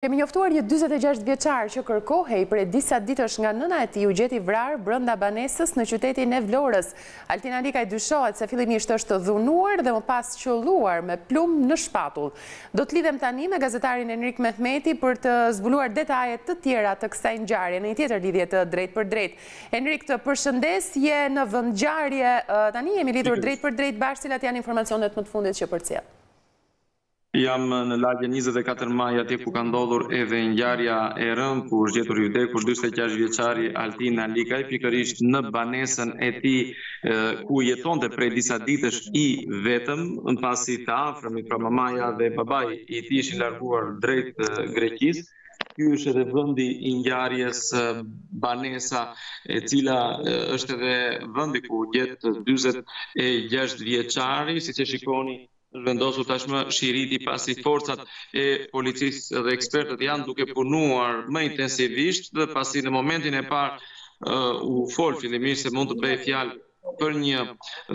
Kemi njoftuar një dyzet e gjashtë vjeçar që kërkohej prej disa ditësh nga nëna e tij u gjet i vrarë brenda banesës në qytetin e Vlorës. Altin Alikaj dyshohet se fillimisht është dhunuar dhe më pas qëlluar me plumb në shpatull. Do të lidhem tani me gazetarin Enrik Mehmeti për të zbuluar detaje të tjera të kësaj ngjarje në një tjetër lidhje të drejtpërdrejtë. Enrik të përshëndes, je në vendngjarje tani, jemi lidhur drejtpërdrejt bashkë, cilat janë informacionet më të fundit që përcjell? Jam në lagjen njëzet e katër maj atje ku ka ndodhur edhe ngjarja e rëndë ku është gjetur i vdekur dyzet e gjashtë vjeçari Altin Alikaj pikërisht në banesën e tij ku jetonte prej disa ditësh i vetëm pasi të afërmit pra mamaja dhe babai i tij ishin larguar drejt Greqisë Ky është edhe vendi i ngjarjes banesa e cila është edhe vendi ku u gjet 46 vjeçari siç e shikoni Është vendosur tashmë shiriti pasi forcat e policisë dhe ekspertët janë duke punuar më intensivisht dhe pasi në momentin e parë u fol fillimisht se mund të bëhej fjalë për një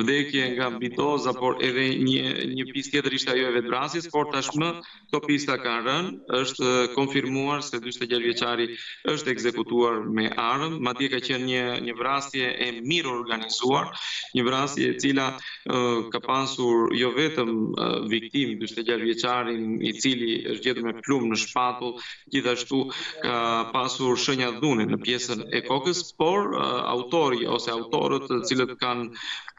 vdekje nga mbidoza, por edhe një një pistë tjetër ishte ajo e vetëvrasjes, por tashmë Këto pista kanë rënë, është konfirmuar se dyzet e gjashtë vjeçari është ekzekutuar me armë, madje ka qenë një një vrasje e mirëorganizuar, një vrasje e cila ka pasur jo vetëm viktimë dyzet e gjashtë vjeçarin i cili është gjetur me plumb në shpatull, Gjithashtu ka pasur shenja dhune në pjesën e kokës, por autori ose autorët të cilët kanë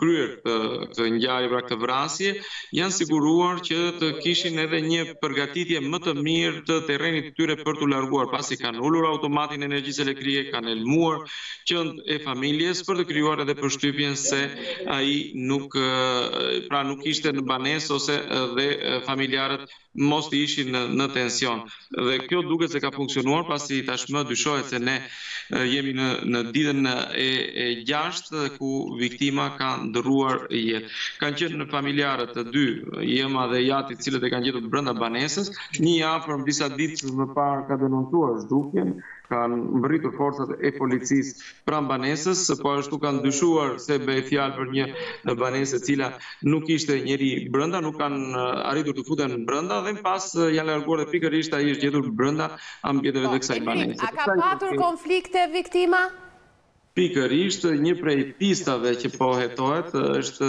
kryer këtë këtë ngjarje pra këtë vrasje janë siguruar që të kishin edhe një përgatitje më të mirë të terrenit të tyre për t'u larguar, pasi kanë ulur automatin e energjisë elektrike, kanë helmuar qentë e familjes për të krijuar edhe përshtypjen se ai nuk pra nuk ishte në banesë ose dhe familjarët mos të ishin në tension. Dhe kjo duket se ka funksionuar pasi tashmë dyshohet se ne jemi në ditën e gjashtë ku viktima ka ndërruar jetë. Kanë qenë familjarët të dy, e ëma dhe i ati të cilët e kanë gjetur brenda banesës. Një i afërm disa ditë më parë ka denoncuar zhdukjen, kanë mbërritur forcat e policisë pranë banesës, po ashtu kanë dyshuar se bëhej fjalë për një banesë e cila nuk ishte njeri brenda, nuk kanë arritur të futen brenda dhe më pas janë larguar dhe pikërisht ai është gjetur brenda ambienteve të kësaj banese. A ka patur konflikte viktima? Pikërisht, një prej pistave që po hetohet është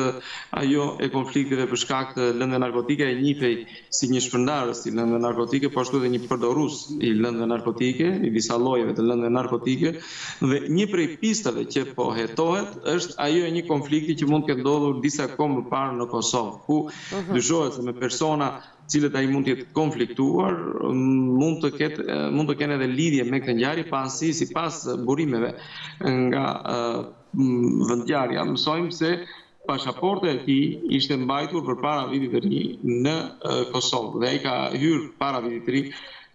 ajo e konflikteve për shkak të lëndëve narkotike ai njifej Si një shpërndarës i lëndëve narkotike, po ashtu edhe një përdorus i lëndëve narkotike, i disa llojeve të lëndëve narkotike dhe një prej pistave që po hetohet është ajo e një konflikti që mund të ketë ndodhur disa kohë më parë në Kosovë, ku dyshohet se me persona të cilët ai mund të jetë konfliktuar mund të ketë mund të kenë edhe lidhje me këtë ngjarje, pasi sipas burimeve nga vendngjarja mësojmë se Pasaporta e tij ishte mbajtur përpara Vitit të Ri në Kosovë dhe ai ka hyrë para Vitit të Ri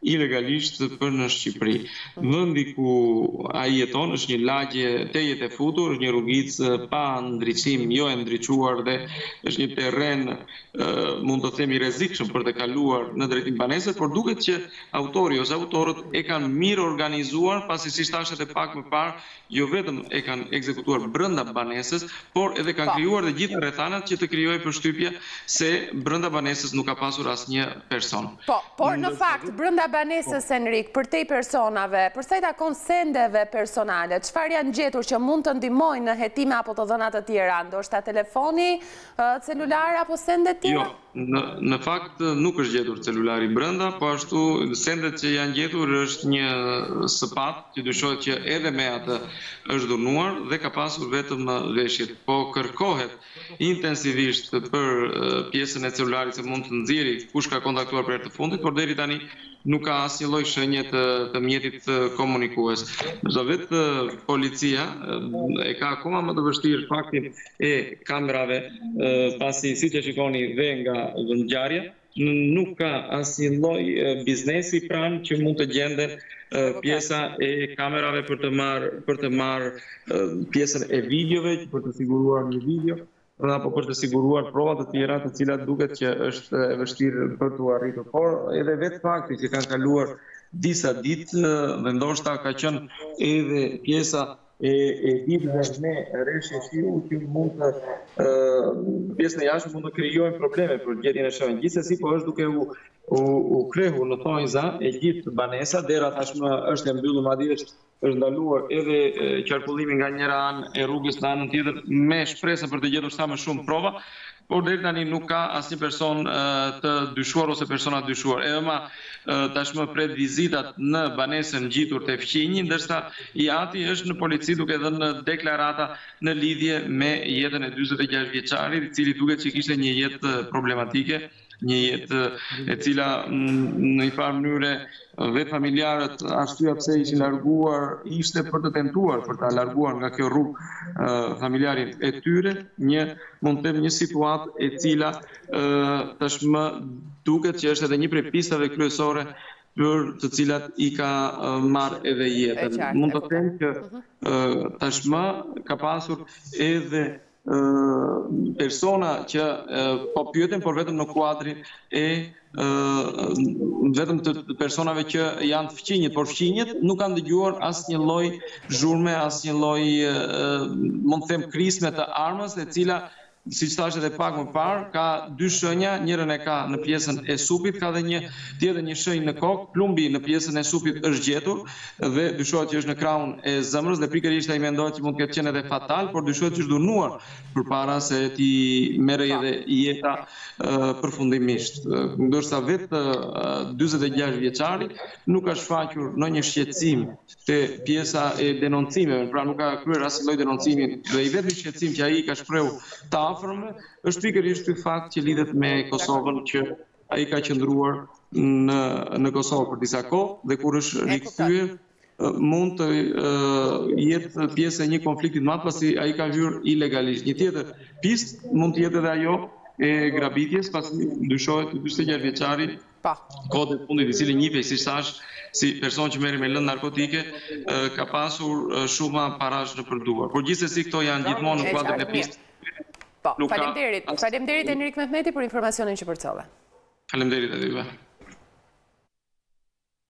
ilegalisht për në Shqipëri. Vendi ku ai jeton është një lagje tejet e futur, është një rrugicë pa ndriçim, jo e ndriçuar dhe është një terren mund të themi i rrezikshëm për të kaluar në drejtim banesës, por duket që autori ose autorët e kanë mirë organizuar pasi siç thashë edhe pak më parë jo vetëm e kanë ekzekutuar brenda banesës, por edhe kanë krijuar dhe gjithë rrethanat që të krijohej përshtypja se brenda banesës nuk ka pasur asnjë person. Po, por në fakt brenda banesës Enrik, përtej personave, përsa i takon sendeve personale, çfarë janë gjetur që mund të ndihmojnë në hetime apo të dhëna të tjera, ndoshta telefoni celular apo sende të tjera? Jo. Në fakt nuk është gjetur celulari brenda, po ashtu sendet që janë gjetur është një sëpatë që dyshohet që edhe me atë është dhunuar dhe ka pasur vetëm veshjet. Po kërkohet intensivisht për pjesën e celularit se mund të nxjerri kush ka kontaktuar për herë të fundit, por deri tani Nuk ka asnjë lloj shenje të të mjetit komunikues. Ndërsa vetë policia e ka akoma më të vështirë faktin e kamerave, pasi siç e shikoni dhe nga vendngjarja, nuk ka asnjë lloj biznesi pranë që mund të gjenden pjesa e kamerave për të marrë për të marrë pjesën e videove, për të siguruar një video. Dhe apo për të siguruar prova të tjera, të cilat duket që është e vështirë për t'u arritur. Por edhe vetë fakti që kanë kaluar disa ditë dhe ndoshta ka qenë edhe pjesa e e ditëve me reshje shiu që mund të pjesën e jashtë mund të krijojnë probleme për gjetjen e shenjave. Gjithsesi po është duke u u, u krehur në thonjza e gjithë banesa, dera tashmë është e mbyllur, madje është Është ndaluar edhe qarkullimi nga njëra anë e rrugës në anën tjetër me shpresën për të gjetur sa më shumë prova, por deri tani nuk ka asnjë person të dyshuar ose persona të dyshuar. E ëma tashmë pret vizitat në banesën ngjitur te fqinji, ndërsa i ati është në polici duke dhënë deklarata në lidhje me jetën e dyzet e gjashtë vjeçarit, i cili duket që kishte një jetë problematike. një jetë e cila në një farë mënyre dhe familjarët arsyeja pse ishin larguar ishte për të tentuar për ta larguar nga kjo rrugë familjarin e tyre një mund të them një situatë e cila tashmë duket që është edhe një prej pistave kryesore për të cilat i ka marrë edhe jetën. Mund të them që mhm. tashmë ka pasur edhe persona që po pyeten, por vetëm në kuadrin e vetëm të personave që janë fqinjët, por fqinjët nuk kanë dëgjuar asnjë lloj zhurme, asnjë lloj, mund të them, krisme të armës, e cila siç thashë edhe pak më parë, ka dy shenja, njërën e ka në pjesën e supit, ka dhe një tjetër një shenjë në kokë, plumbi në pjesën e supit është gjetur, dhe dyshohet që është në krahun e zemrës dhe pikërisht ai mendohet që mund të ketë qenë edhe fatal, por dyshohet që është dhunuar përpara se t'i merrej edhe jeta përfundimisht. Ndërsa vetë 46 vjeçari nuk ka shfaqur ndonjë shqetësim te pjesa e denoncimeve, pra nuk ka kryer asnjë lloj denoncimi dhe i vetmi shqetësim që ai i ka shprehur të afërmëve është pikërisht ky fakt që lidhet me Kosovën që Ai ka qëndruar në Kosovë për disa kohë dhe kur është rikthyer mund të jetë pjesë e një konflikti të madh pasi ai ka hyrë ilegalisht. Një tjetër pistë mund të jetë edhe ajo e grabitjes pasi dyshohet 46 vjeçari kohët e fundit i cili njihej siç thashë si person që merrej me lëndë narkotike ka pasur shumë para nëpër duar. Por gjithsesi këto janë gjithmonë në kuadër të pistë Po, faleminderit. Faleminderit Enrik Mehmeti për informacionin që përcove. Faleminderit edhe juve.